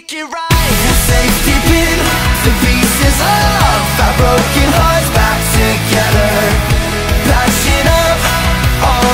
stick it right.